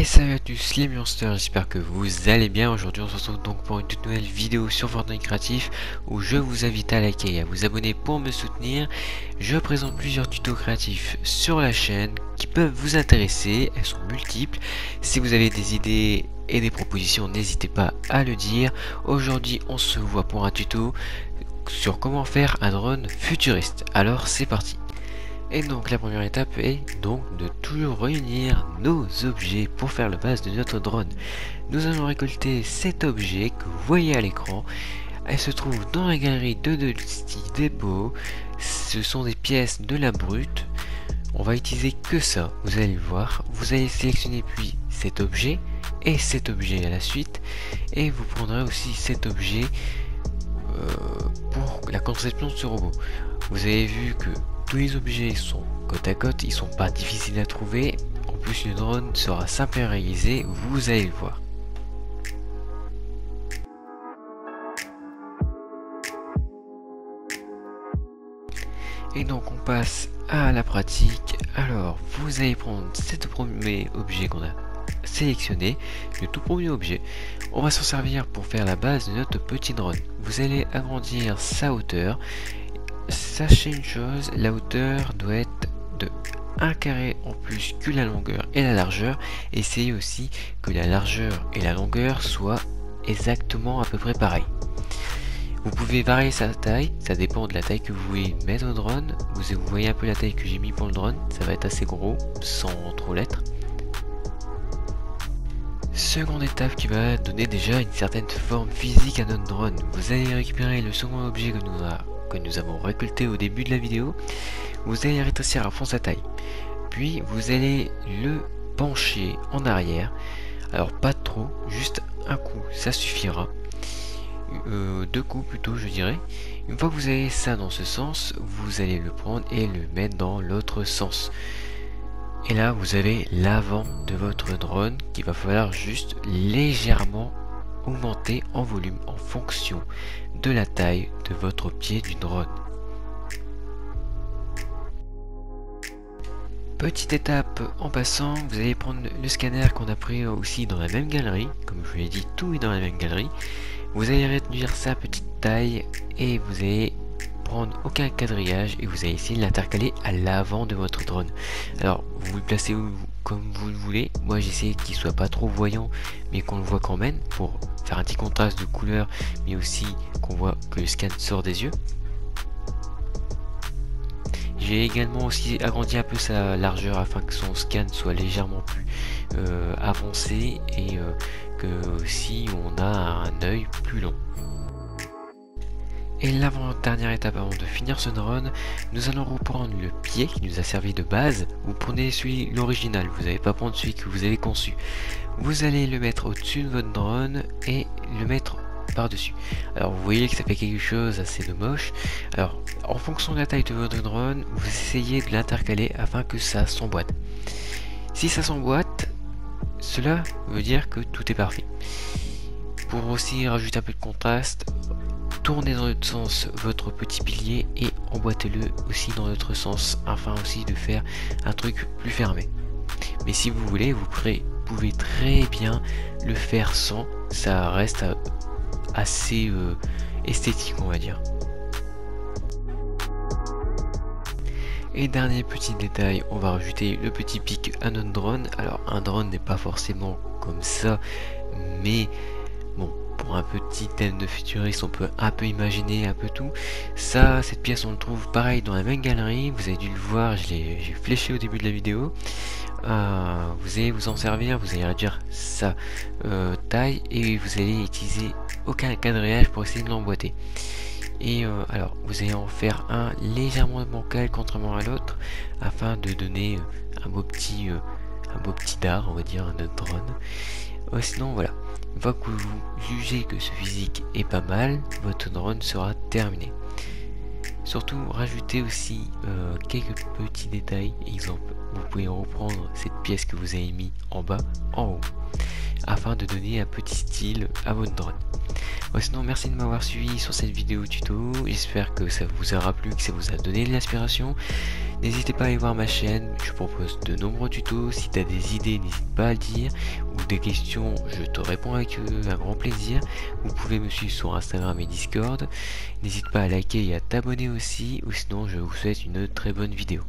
Et salut à tous les monsters, j'espère que vous allez bien. Aujourd'hui on se retrouve donc pour une toute nouvelle vidéo sur Fortnite Créatif où je vous invite à liker et à vous abonner pour me soutenir. Je présente plusieurs tutos créatifs sur la chaîne qui peuvent vous intéresser, elles sont multiples. Si vous avez des idées et des propositions, n'hésitez pas à le dire. Aujourd'hui on se voit pour un tuto sur comment faire un drone futuriste. Alors c'est parti et donc la première étape est donc de toujours réunir nos objets pour faire le base de notre drone. Nous allons récolter cet objet que vous voyez à l'écran. Elle se trouve dans la galerie de Dusty Depot. Ce sont des pièces de la brute. On va utiliser que ça, vous allez le voir. Vous allez sélectionner puis cet objet et cet objet à la suite. Et vous prendrez aussi cet objet euh, pour la conception de ce robot. Vous avez vu que tous les objets sont côte à côte, ils sont pas difficiles à trouver. En plus, le drone sera simple à réaliser, vous allez le voir. Et donc on passe à la pratique. Alors, vous allez prendre cet premier objet qu'on a sélectionné, le tout premier objet. On va s'en servir pour faire la base de notre petit drone. Vous allez agrandir sa hauteur Sachez une chose, la hauteur doit être de 1 carré en plus que la longueur et la largeur. Essayez aussi que la largeur et la longueur soient exactement à peu près pareilles. Vous pouvez varier sa taille, ça dépend de la taille que vous voulez mettre au drone. Vous, voyez un peu la taille que j'ai mis pour le drone, ça va être assez gros, sans trop l'être. Seconde étape qui va donner déjà une certaine forme physique à notre drone. Vous allez récupérer le second objet que nous avons récolté au début de la vidéo, vous allez rétrécir à fond sa taille. Puis vous allez le pencher en arrière. Alors pas trop, juste un coup, ça suffira. Euh, deux coups plutôt je dirais. Une fois que vous avez ça dans ce sens, vous allez le prendre et le mettre dans l'autre sens. Et là vous avez l'avant de votre drone qu'il va falloir juste légèrement augmenter en volume en fonction de la taille de votre pied du drone. Petite étape en passant, vous allez prendre le scanner qu'on a pris aussi dans la même galerie, comme je vous l'ai dit, tout est dans la même galerie. Vous allez réduire sa petite taille et vous allez aucun quadrillage et vous allez essayer de l'intercaler à l'avant de votre drone. Alors vous le placez comme vous le voulez. Moi j'ai essayé qu'il soit pas trop voyant mais qu'on le voit quand même pour faire un petit contraste de couleur mais aussi qu'on voit que le scan sort des yeux. J'ai également aussi agrandi un peu sa largeur afin que son scan soit légèrement plus euh, avancé et euh, que aussi on a un œil plus long. Et l'avant-dernière étape avant de finir ce drone, nous allons reprendre le pied qui nous a servi de base. Vous prenez celui l'original, vous n'allez pas prendre celui que vous avez conçu. Vous allez le mettre au-dessus de votre drone et le mettre par-dessus. Alors vous voyez que ça fait quelque chose assez de moche. Alors en fonction de la taille de votre drone, vous essayez de l'intercaler afin que ça s'emboîte. Si ça s'emboîte, cela veut dire que tout est parfait. Pour aussi rajouter un peu de contraste, tournez dans l'autre sens votre petit pilier et emboîtez-le aussi dans l'autre sens afin aussi de faire un truc plus fermé. Mais si vous voulez, vous pouvez très bien le faire sans, ça reste assez euh, esthétique on va dire. Et dernier petit détail, on va rajouter le petit pic à notre drone. Alors un drone n'est pas forcément comme ça, mais bon, pour un petit thème de futuriste, on peut un peu imaginer un peu tout. Ça, cette pièce, on le trouve pareil dans la même galerie. Vous avez dû le voir, j'ai fléché au début de la vidéo. Euh, vous allez vous en servir, vous allez réduire sa euh, taille et vous allez utiliser aucun quadrillage pour essayer de l'emboîter. Et euh, alors, vous allez en faire un légèrement bancal contrairement à l'autre afin de donner un beau petit, un beau petit dard, on va dire, à notre drone. sinon, voilà. Une fois que vous jugez que ce physique est pas mal, votre drone sera terminé. Surtout, rajoutez aussi euh, quelques petits détails, exemple vous pouvez reprendre cette pièce que vous avez mis en bas, en haut, afin de donner un petit style à votre drone. sinon, merci de m'avoir suivi sur cette vidéo tuto. J'espère que ça vous aura plu, que ça vous a donné de l'inspiration. N'hésitez pas à aller voir ma chaîne, je propose de nombreux tutos. Si tu as des idées, n'hésite pas à le dire. Ou des questions, je te réponds avec un grand plaisir. Vous pouvez me suivre sur Instagram et Discord. N'hésite pas à liker et à t'abonner aussi. Ou sinon, je vous souhaite une très bonne vidéo.